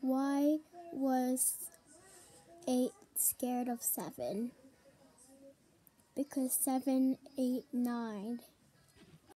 Why was eight scared of seven? Because seven, eight, nine